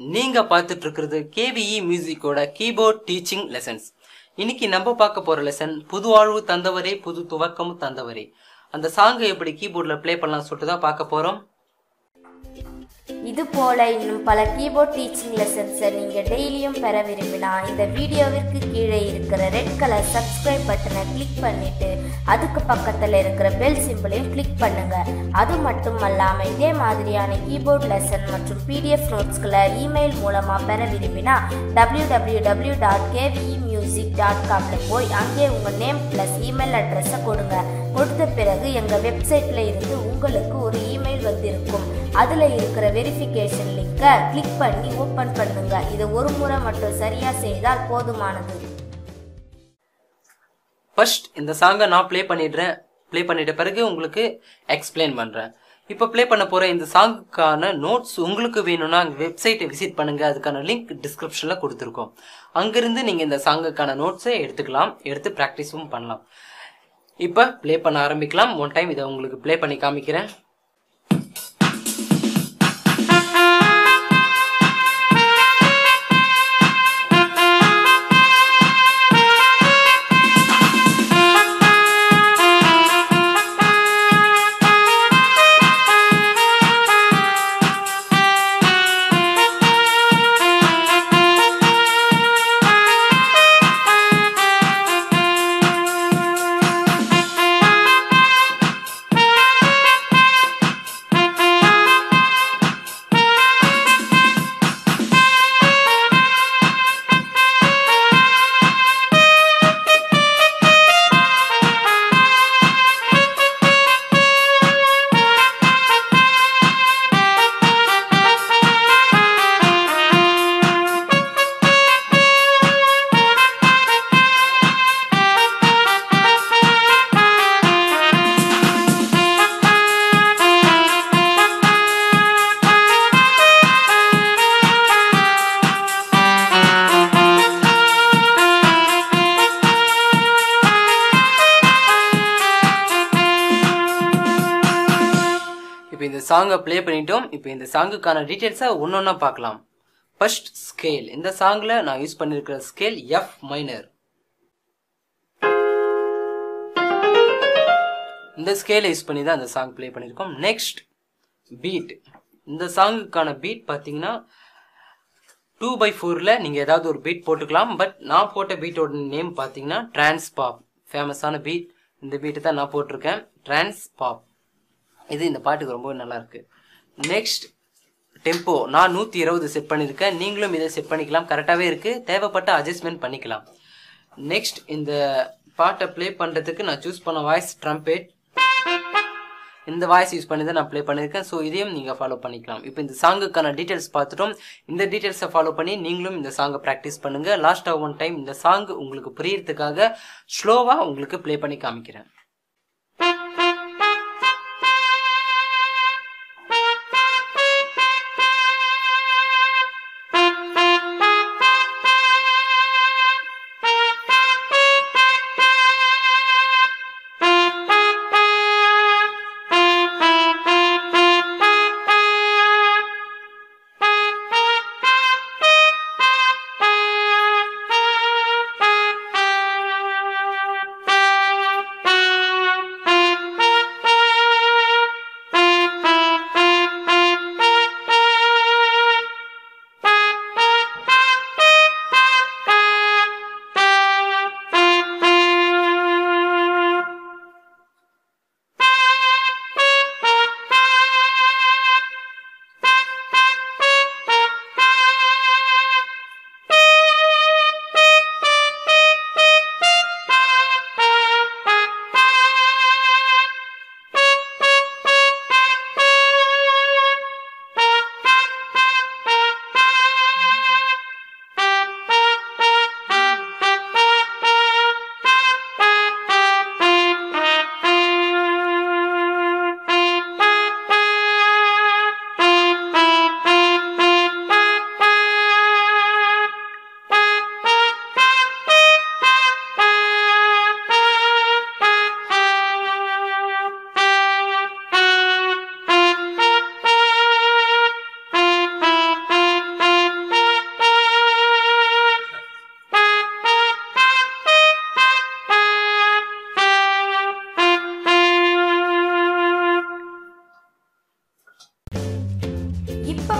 நீங்க பார்த்துட்டு இருக்கிறது கேவிஇ மியூசிக்கோட கீபோர்ட் டீச்சிங் லெசன்ஸ் இன்னைக்கு நம்ம பார்க்க போற லெசன் புது வாழ்வு தந்தவரே புது துவக்கமும் தந்தவரே. அந்த சாங்கை எப்படி கீபோர்டில் ப்ளே பண்ணலாம் சொல்லிட்டு தான் பார்க்க போறோம். இது போல இன்னும் பல கீபோர்ட் டீச்சிங் லெசன்ஸை நீங்கள் டெய்லியும் பெற விரும்பினா இந்த வீடியோவிற்கு கீழே இருக்கிற ரெட் கலர் சப்ஸ்கிரைப் பட்டனை கிளிக் பண்ணிட்டு அதுக்கு பக்கத்தில் இருக்கிற பெல் சிம்பிளையும் கிளிக் பண்ணுங்க. அது மட்டும் அல்லாமல் இதே மாதிரியான கீபோர்ட் லெசன் மற்றும் பிடிஎஃப் நோட்ஸ்களை இமெயில் மூலமாக பெற விரும்பினா W W W dot KVE music dot காமில் போய் அங்கே உங்கள் நேம் ப்ளஸ் இமெயில் அட்ரஸை கொடுங்க. கொடுத்த பிறகு எங்கள் வெப்சைட்டில் இருந்து உங்களுக்கு ஒரு இமெயில் வந்திருக்கும். அதில் இருக்கிற வெரிஃபிகேஷன் லிங்கை கிளிக் பண்ணி ஓப்பன் பண்ணுங்க. இதை ஒரு முறை மட்டும் சரியாக செய்தால் போதுமானது. ஃபர்ஸ்ட் இந்த சாங்கை நான் ப்ளே பண்ணிடுறேன். ப்ளே பண்ணிட்ட பிறகு உங்களுக்கு எக்ஸ்பிளைன் பண்ணுறேன் இப்போ ப்ளே பண்ண போகிற இந்த சாங்குக்கான நோட்ஸ் உங்களுக்கு வேணும்னா அங்கே வெப்சைட்டை விசிட் பண்ணுங்க. அதுக்கான லிங்க் டிஸ்கிரிப்ஷனில் கொடுத்துருக்கோம். அங்கேருந்து நீங்கள் இந்த சாங்குக்கான நோட்ஸை எடுத்துக்கலாம். எடுத்து ப்ராக்டிஸும் பண்ணலாம். இப்போ ப்ளே பண்ண ஆரம்பிக்கலாம். ஒன் டைம் இதை உங்களுக்கு ப்ளே பண்ணி காமிக்கிறேன். இந்த சாங்கை ப்ளே பண்ணிட்டோம். இப்போ இந்த சாங்குக்கான டீட்டெயில்ஸை ஒன்றா பார்க்கலாம். ஃபர்ஸ்ட் ஸ்கேல் இந்த சாங்கில் நான் யூஸ் பண்ணியிருக்கிற ஸ்கேல் எஃப் மைனர் இந்த ஸ்கேலை யூஸ் பண்ணி தான் அந்த சாங் ப்ளே பண்ணியிருக்கோம் நெக்ஸ்ட் பீட் இந்த சாங்குக்கான பீட் பார்த்தீங்கன்னா டூ பை ஃபோரில் நீங்கள் ஏதாவது ஒரு பீட் போட்டுக்கலாம். பட் நான் போட்ட பீட்டோட நேம் பார்த்தீங்கன்னா ட்ரான்ஸ் பாப் ஃபேமஸான பீட் இந்த பீட்டு தான் நான் போட்டிருக்கேன். ட்ரான்ஸ் பாப் இது இந்த பாட்டுக்கு ரொம்ப நல்லா இருக்கு நெக்ஸ்ட் டெம்போ நான் நூற்றி இருபது செட் பண்ணியிருக்கேன் நீங்களும் இதை செட் பண்ணிக்கலாம். கரெக்டாகவே இருக்குது தேவைப்பட்ட அட்ஜஸ்ட்மெண்ட் பண்ணிக்கலாம். நெக்ஸ்ட் இந்த பாட்டை ப்ளே பண்ணுறதுக்கு நான் சூஸ் பண்ண வாய்ஸ் ட்ரம்பேட் இந்த வாய்ஸ் யூஸ் பண்ணி தான் நான் ப்ளே பண்ணியிருக்கேன் ஸோ இதையும் நீங்கள் ஃபாலோ பண்ணிக்கலாம். இப்போ இந்த சாங்குக்கான டீட்டெயில்ஸ் பார்த்துட்டோம். இந்த டீட்டெயில்ஸை ஃபாலோ பண்ணி நீங்களும் இந்த சாங்கை ப்ராக்டிஸ் பண்ணுங்கள் லாஸ்ட்டாக ஒன் டைம் இந்த சாங் உங்களுக்கு புரியறதுக்காக ஸ்லோவாக உங்களுக்கு ப்ளே பண்ணி காமிக்கிறேன்.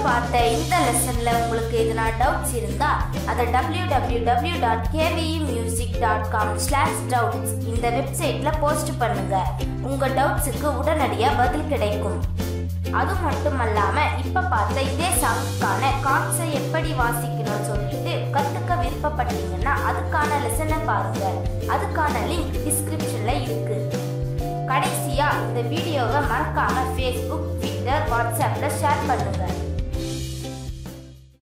பார்த்த இந்த லெசன்ல உங்களுக்கு எதனா டவுட்ஸ் இருந்தா அதை W W W dot KVE music dot com slash doubts இந்த வெப்சைட்ல போஸ்ட் பண்ணுங்க. உங்க டவுட்ஸுக்கு உடனடியாக பதில் கிடைக்கும். அது மட்டுமல்லாம இப்ப பார்த்த இதே சாங்குக்கான காட்ஸை எப்படி வாசிக்கணும்னு சொல்லிட்டு கத்துக்க விருப்பப்பட்டீங்கன்னா அதுக்கான லெசனை பாருங்க. அதுக்கான லிங்க் டிஸ்கிரிப்ஷன்ல இருக்கு. கடைசியா இந்த வீடியோவை மறக்காம ஃபேஸ்புக் ட்விட்டர் வாட்ஸ்அப்ல ஷேர் பண்ணுங்க.